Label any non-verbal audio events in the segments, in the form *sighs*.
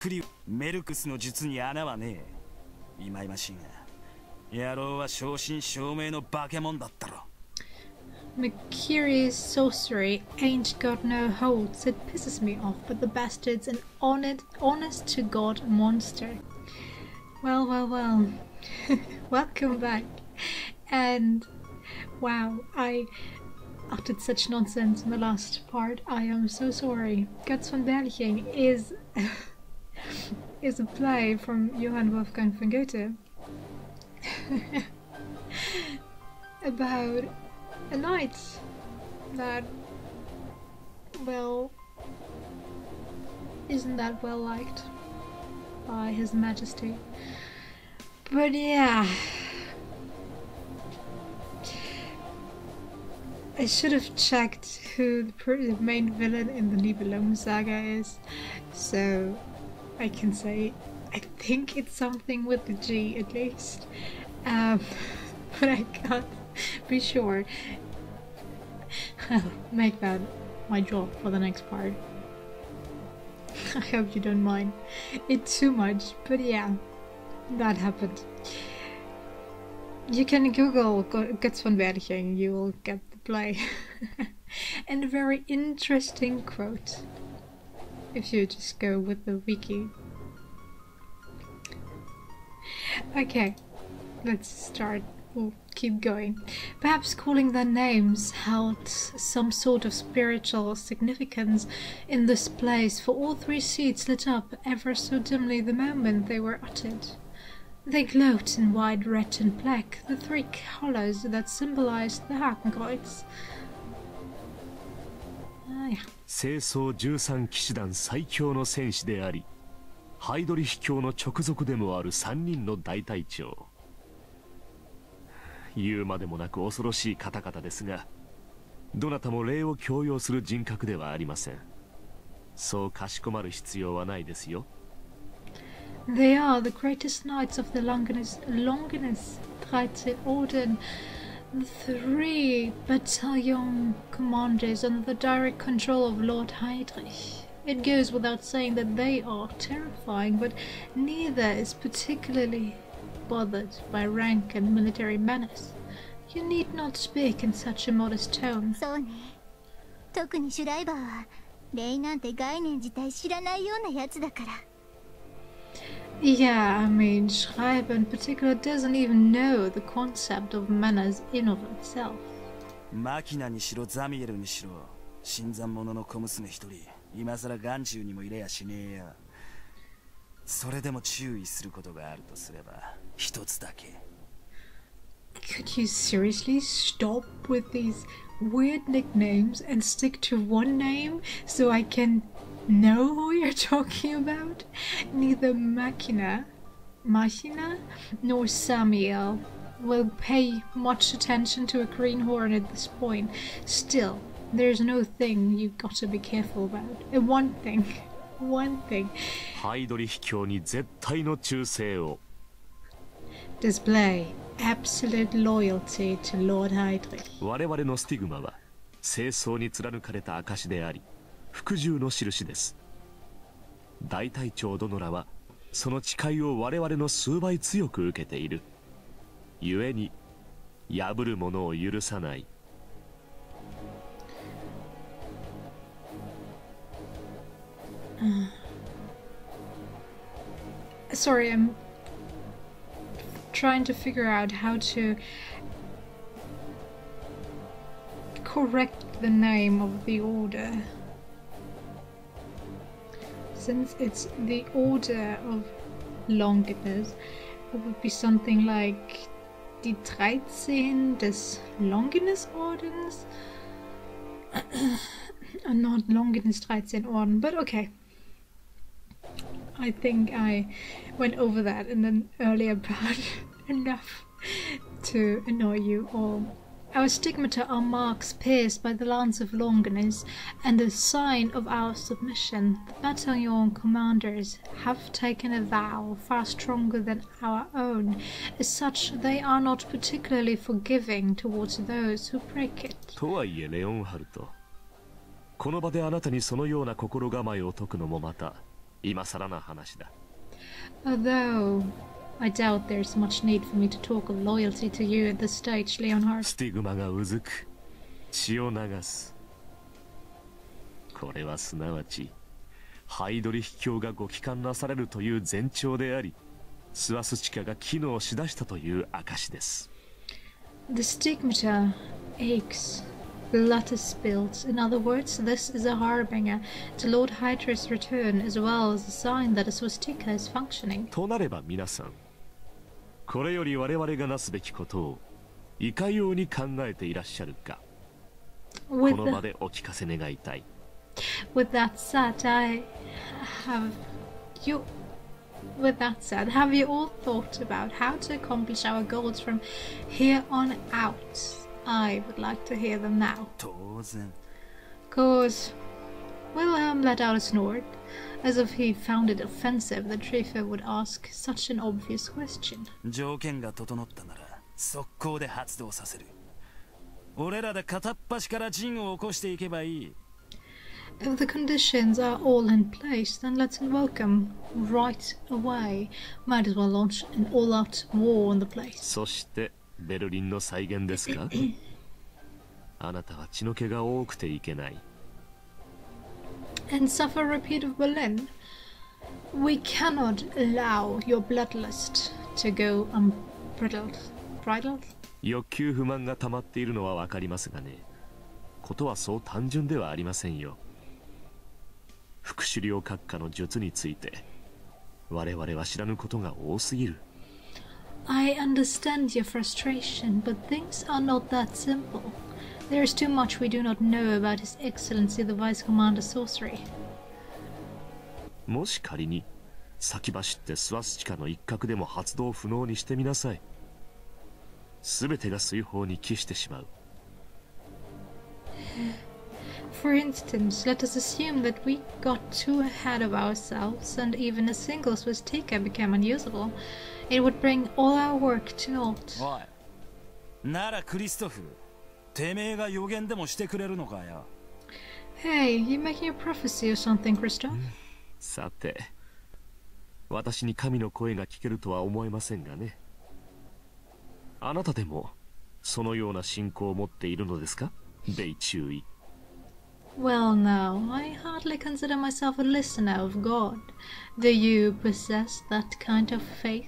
クリメルクスの術に穴はねえ忌々しいが野郎は正真正銘の化け物だったろ Mercurius' sorcery ain't got no holds. It pisses me off, but the bastard's an honest, honest to God monster. Well, well, well. *laughs* Welcome back. And wow, I uttered such nonsense in the last part. I am so sorry. Götz von Berlichingen is. *laughs* is a play from Johann Wolfgang von Goethe *laughs* about a knight that, well, isn't that well liked by His Majesty. But yeah. I should have checked who the, main villain in the Nibelung saga is, so I can say I think it's something with the G at least, um, *laughs* but I can't be sure. I'll make that my job for the next part. *laughs* I hope you don't mind it too much, but yeah, that happened. You can Google Götz von Berlichingen, you will get the play. *laughs* and a very interesting quote, if you just go with the wiki Okay, let's start we'll keep going. Perhaps calling their names held some sort of spiritual significance in this place, for all three seeds lit up ever so dimly the moment they were uttered. They glowed in white, red, and black, the three colors that symbolized the Hakenkreuz. Ah, yeah. 清掃13騎士団最強の戦士であり ハイドリヒ教の直属でもある3人の大隊長言うまでもなく恐ろしい方々ですがどなたも礼を強要する人格ではありませんそうかしこまる必要はないですよ They are the greatest knights of the Longinus, Longinus 13 Orden, the three battalion commanders under the direct control of Lord Heydrich. It goes without saying that they are terrifying, but neither is particularly bothered by rank and military manners. You need not speak in such a modest tone. そうね。特にシュライバーは礼なんて概念自体知らないようなやつだから。Yeah, I mean, Schreiber in particular doesn't even know the concept of manners in of itself. マキナにしろザミエルにしろ新参者の小娘一人 今さら眼中にも入れやしねえよそれでも注意することがあるとすれば一つだけ Could you seriously stop with these weird nicknames and stick to one name so I can know who you're talking about? Neither Machina, Machina nor Samiel will pay much attention to a greenhorn at this point. Still, there's no thing you gotta be careful about. One thing, one thing. ハイドリヒ教に絶対の忠誠を。display absolute loyalty to Lord Heydrich. 我々のスティグマは清掃に貫かれた証であり服従の印です大隊長殿らはその誓いを我々の数倍強く受けている故に破る者を許さない *sighs* Sorry, I'm trying to figure out how to correct the name of the order. Since it's the order of Longinus, it would be something like die 13 des Longinus Ordens. *clears throat* Uh, not Longinus 13 Orden, but okay. I think I went over that in an earlier part *laughs* enough to annoy you all. Our stigmata are marks pierced by the lance of Longinus, and a sign of our submission. The battalion commanders have taken a vow far stronger than our own. As such, they are not particularly forgiving towards those who break it. とはいえレオンハルトこの場であなたにそのような心構えを解くのもまた 今更な話だ Although I doubt there's much need for me to talk of loyalty to you at this stage, Leonhard. スティグマがうずく血を流すこれはすなわちハイドリ秘境がご帰還なされるという前兆でありスワスチカが機能しだしたという証です The stigmata aches. blood spilled. In other words, this is a harbinger to Lord Heydrich's return as well as a sign that a swastika is functioning. となれば皆さん、これより我々がなすべきことをいかように考えていらっしゃるか。With この場でお聞かせ願いたい。With that said, I have you With that said, have you all thought about how to accomplish our goals from here on out? I would like to hear them now. Cause Wilhelm let out a snort, as if he found it offensive that Trifa would ask such an obvious question. If the conditions are all in place, then let's welcome right away. Might as well launch an all-out war on the place. ベルリンの再現ですか？*laughs* あなたは血の気が多くていけない And suffer repeat of Berlin. We cannot allow your bloodlust to go unbridled. Bridled? 欲求不満が溜まっているのは分かりますがねことはそう単純ではありませんよ副首領閣下の術について我々は知らぬことが多すぎる I understand your frustration, but things are not that simple. There is too much we do not know about His Excellency the Vice Commander Sorcery. もし仮に先走ってスワスチカの一角でも発動不能にしてみなさい。すべてが水泡に帰してしまう。For instance, let us assume that we got too ahead of ourselves and even a single swastika became unusable. It would bring all our work to naught. おいならクリストフてめえが予言でもしてくれるのかよ Hey, you making a prophecy or something, Christoph? さて私に神の声が聞けるとは思えませんがねあなたでもそのような信仰を持っているのですか米注意 Well, now, I hardly consider myself a listener of God. Do you possess that kind of faith,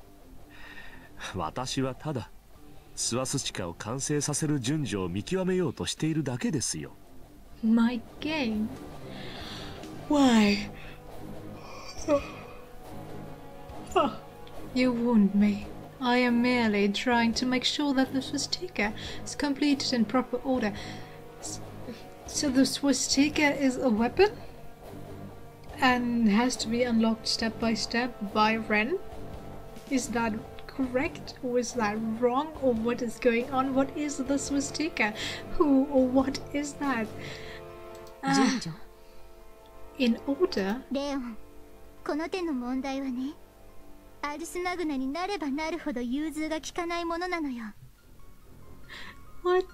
*laughs* 私はただスワスチカを完成させる順序を見極めようとしているだけですよ My game? Why? You wound me. I am merely trying to make sure that the swastika is completed in proper order. S- So the swastika is a weapon? And has to be unlocked step by step by Ren? Is that correct or is that wrong or what is going on? What is the swastika? Who or what is that? 順序 In order? レオンこの手の問題はねアルスマグナになればなるほど融通が利かないものなのよ What?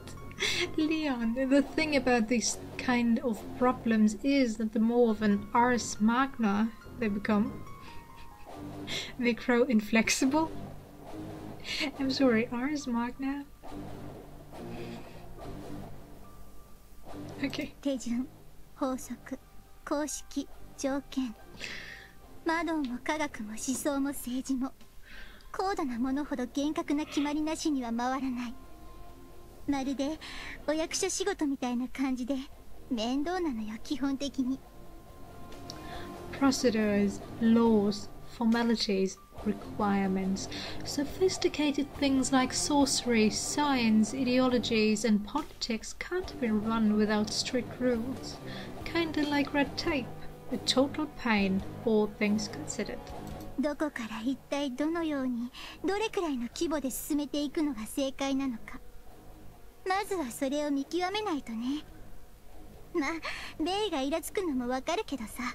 Leon, the thing about these kind of problems is that the more of an Ars Magna they become, they grow inflexible. *laughs* I'm sorry, Ars Magna? Okay. 手順法則公式条件魔道も科学も思想も政治も高度なものほど厳格な決まりなしには回らないまるでお役所仕事みたいな感じで面倒なのよ基本的に Procedures, laws, formalities, requirements. Sophisticated things like sorcery, science, ideologies, and politics can't be run without strict rules. Kinda like red tape. a total pain, all things considered. どこから一体どのようにどれくらいの規模で進めていくのが正解なのかまずはそれを見極めないとねまあベイがイラつくのもわかるけどさ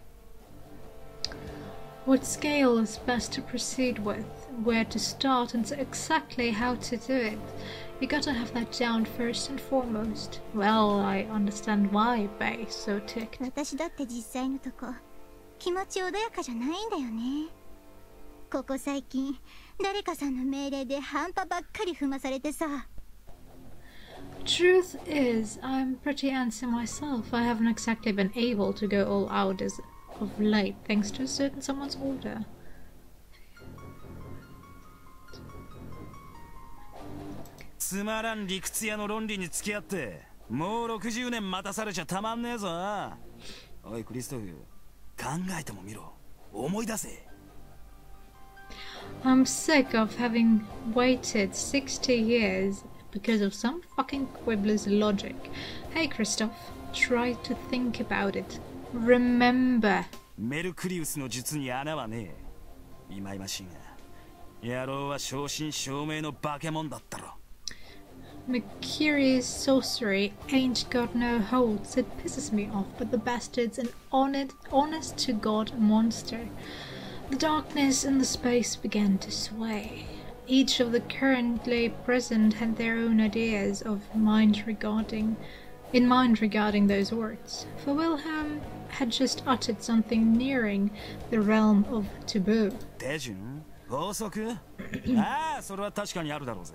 what scale is best to proceed with, where to start, and exactly how to do it. You gotta have that down first and foremost. Well, I understand why Bey is so ticked. 私だって実際のとこ、気持ち穏やかじゃないんだよね。ここ最近、誰かさんの命令で半端ばっかり踏まされてさ。Truth is, I'm pretty antsy myself. I haven't exactly been able to go all out as of light thanks to a certain someone's order. I'm sick of having waited 60 years because of some fucking quibbler's logic. Hey, Christoph, try to think about it Remember, メルクリウスの術に穴はねえ忌々しいが野郎は正真正銘の化け物だったろ Mercurius' sorcery ain't got no holds. It pisses me off, but the bastard's an honest, honest to God monster. The darkness and the space began to sway. Each of the currently present had their own ideas of mind regarding in mind regarding those words. For Wilhelm had just uttered something nearing the realm of taboo. 手順法則ああそれは確かにあるだろうぜ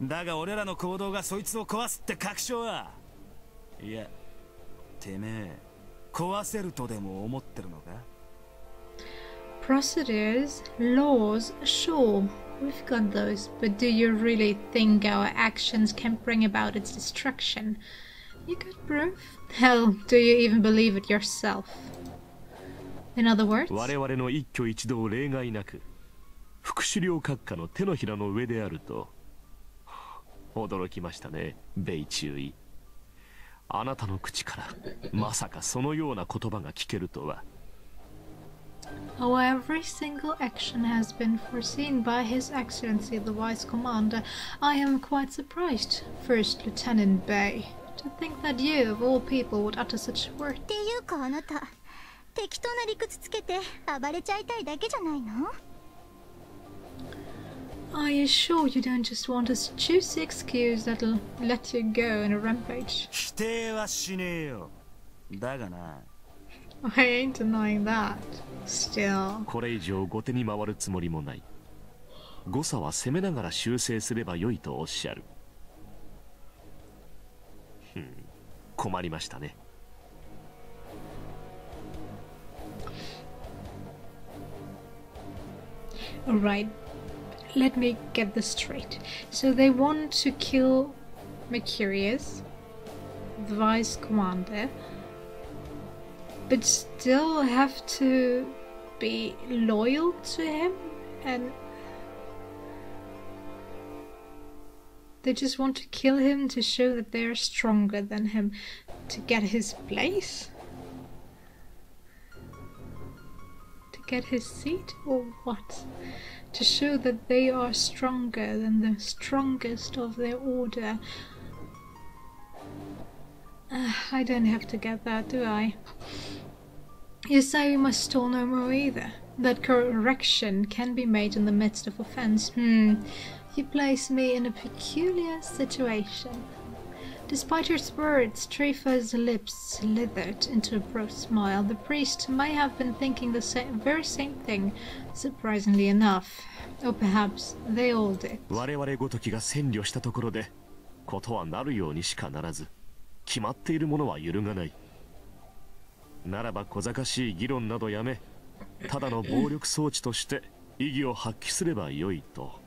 だが俺らの行動がそいつを壊すって確証はいやてめえ壊せるとでも思ってるのか *clears throat* Procedures, laws, sure, we've got those, but do you really think our actions can bring about its destruction? You got proof? Hell, do you even believe it yourself? In other words? 我々の一挙一動例外なく、副首領閣下の手のひらの上であると。驚きましたね、米中尉。あなたの口から、まさかそのような言葉が聞けるとは。Oh, every single action has been foreseen by His Excellency the Vice Commander. I am quite surprised, First Lieutenant Bey. to think that you, of all people, would utter such a word. っていうかあなた適当な理屈つけて暴れちゃいたいだけじゃないの Are you sure you don't just want a juicy excuse that'll let you go in a rampage? 否定はしねえよだがな I ain't denying that. Still. これ以上後手に回るつもりもない誤差は攻めながら修正すればよいとおっしゃる ふん困りましたね Alright, let me get this straight. So they want to kill Mercurius, the vice commander, but still have to be loyal to him and they just want to kill him to show that they're stronger than him to get his place to get his seat or what to show that they are stronger than the strongest of their order uh, I don't have to get that, do I? You say we must stall no more either. That correction can be made in the midst of offense. Hmm. You place me in a peculiar situation. Despite her words, Trifa's lips slithered into a broad smile. The priest may have been thinking the same, very same thing, surprisingly enough. Or perhaps they all did. 我々ごときが占領したところでことはなるようにしかならず決まっているものは揺るがないならば小賢しい議論などやめただの暴力装置として意義を発揮すればよいと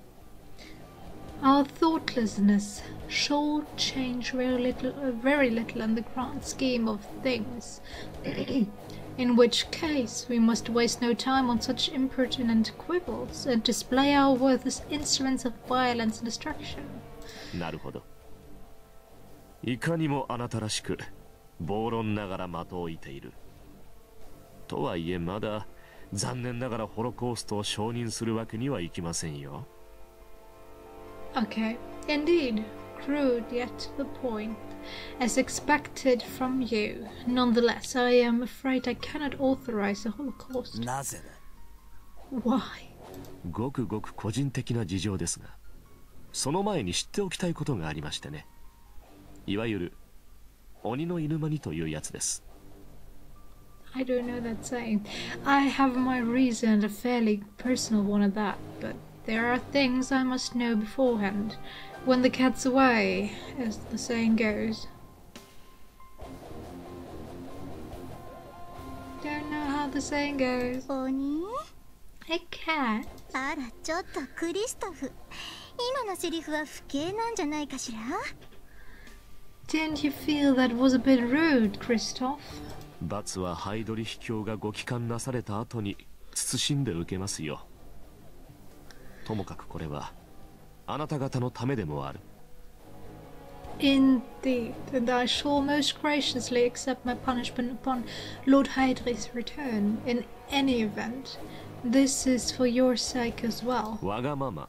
Our thoughtlessness shall change very little, uh, very little in the grand scheme of things. *clears throat* in which case, we must waste no time on such impertinent quibbles and display our worth as instruments of violence and destruction. なるほどいかにもあなたらしく暴論ながら的を射ている とはいえまだ残念ながらホロコーストを承認するわけにはいきませんよ Okay, indeed, crude yet to the point, as expected from you. Nonetheless, I am afraid I cannot authorize the Holocaust. なぜだ Why? ごくごく個人的な事情ですがその前に知っておきたいことがありましてねいわゆる鬼の犬間にというやつです I don't know that saying. I have my reason, a fairly personal one at that, but there are things I must know beforehand. When the cat's away, as the saying goes. Don't know how the saying goes. 鬼 A cat? あらちょっとクリストフ今のセリフは不敬なんじゃないかしら Didn't you feel that was a bit rude, Christoph? 罰はハイドリヒ教がご帰還なされた後に慎んで受けますよ ともかくこれはあなた方のためでもある Indeed, and I shall most graciously accept my punishment upon Lord Heidrich's return. In any event, this is for your sake as well. わがまま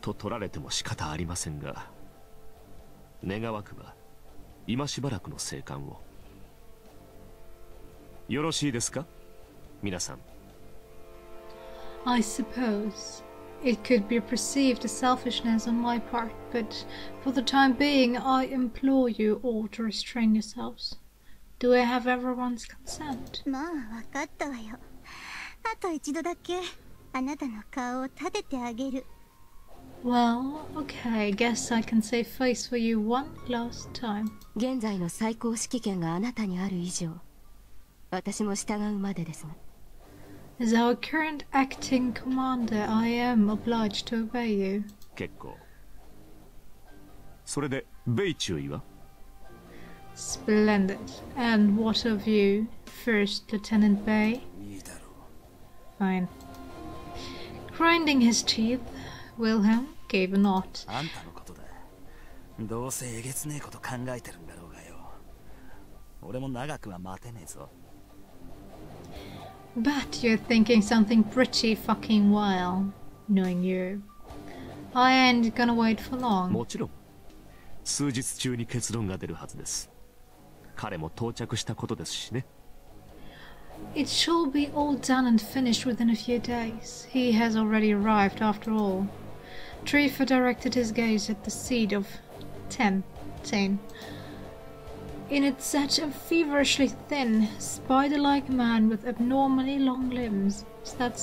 と取られても仕方ありませんが願わくば今しばらくの生還をよろしいですか皆さん I suppose it could be perceived as selfishness on my part, but for the time being, I implore you all to restrain yourselves. Do I have everyone's consent? まあ分かったわよあと一度だけあなたの顔を立ててあげる Well, okay, guess I can save face for you one last time. 現在の最高指揮権があなたにある以上私も従うまでですが as our current acting commander, I am obliged to obey you. 結構。それで、米中尉は Splendid. And what of you, First Lieutenant Bey? Fine. Grinding his teeth, Wilhelm gave a nod. あんたのことだ。どうせえげつねえこと考えてるんだろうがよ。俺も長くは待てねえぞ。but you're thinking something pretty fucking wild, knowing you. I ain't gonna wait for long. shall be all done and finished within a few days. He has already arrived after all. Trifa directed his gaze at the seat of ten, ten. In it sat a feverishly thin, spider-like man with abnormally long limbs. Is that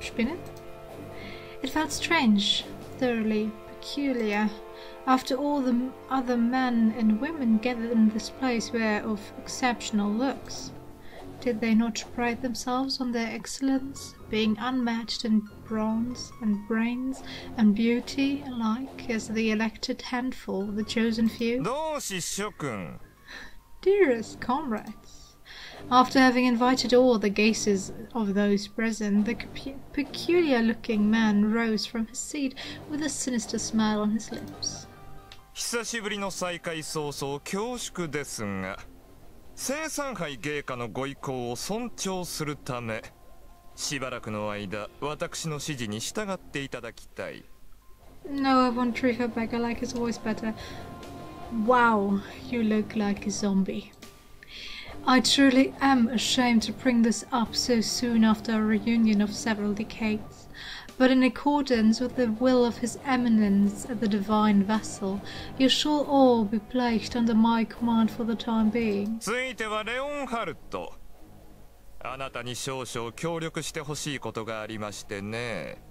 Spinnet? It felt strange, thoroughly peculiar. After all, the other men and women gathered in this place were of exceptional looks. Did they not pride themselves on their excellence, being unmatched in bronze and brains and beauty alike as the elected handful, the chosen few? どうし諸君 Dearest comrades, after having invited all the gazes of those present, the pecu- peculiar-looking man rose from his seat with a sinister smile on his lips. 久しぶりの再会早々恐縮ですが生産杯芸家のご意向を尊重するためしばらくの間私の指示に従っていただきたい No, I won't treat her back. I like his voice better. Wow, you look like a zombie. I truly am ashamed to bring this up so soon after a reunion of several decades. But in accordance with the will of His Eminence, the Divine Vessel, you shall all be placed under my command for the time being. ついてはレオンハルトあなたに少々協力してほしいことがありましてね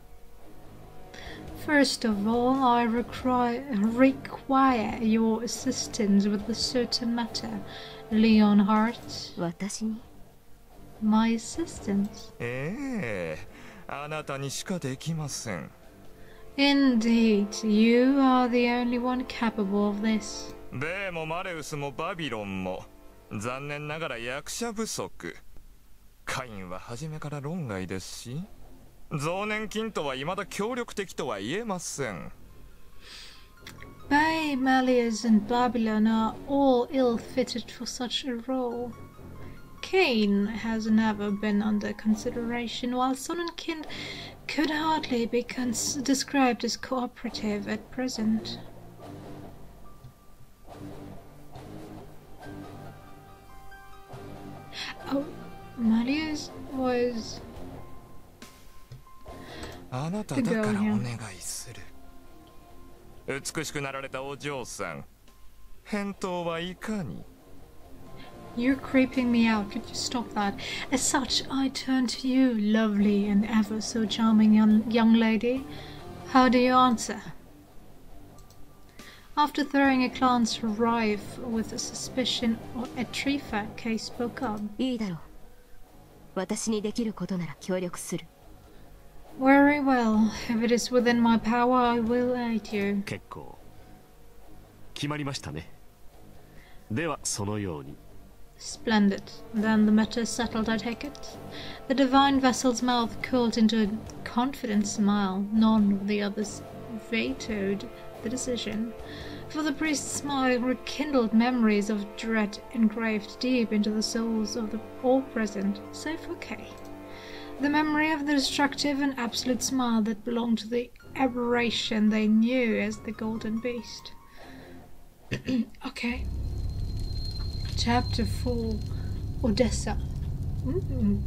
First of all, I require, require your assistance with a certain matter, Leonhardt. 私に My assistance. ええあなたにしかできません Indeed, you are the only one capable of this. ベイもマレウスもバビロンも残念ながら役者不足カインは初めから論外ですし増年金とは未だ協力的とは言えません。Bey, Malleus, and Babylon are all ill fitted for such a role. Cain has never been under consideration, while Sonnenkind could hardly be described as cooperative at present. Oh, Malleus was you're creeping me out. Could you stop that? As such, I turn to you, lovely and ever so charming young, young lady. How do you answer? After throwing a glance rife with suspicion at Trifa, Kei spoke up. いいだろう。私にできることなら協力する。very well. If it is within my power, I will aid you. 結構。決まりましたね。ではそのように。Splendid. Then the matter is settled, I take it. The divine vessel's mouth curled into a confident smile. None of the others vetoed the decision. For the priest's smile rekindled memories of dread engraved deep into the souls of the all present, save for Kei. The memory of the destructive and absolute smile that belonged to the aberration they knew as the Golden Beast. *clears throat* okay. Chapter 4 Odessa. Mm.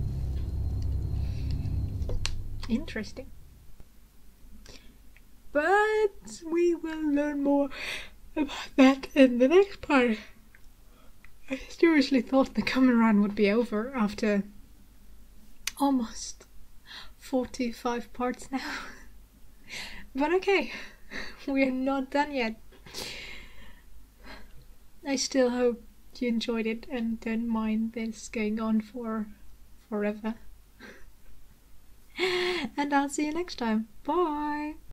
Interesting. But we will learn more about that in the next part. I seriously thought the coming run would be over after almost 45 parts now. *laughs* but okay, *laughs* we are not done yet. I still hope you enjoyed it and don't mind this going on for forever. *laughs* and I'll see you next time. Bye!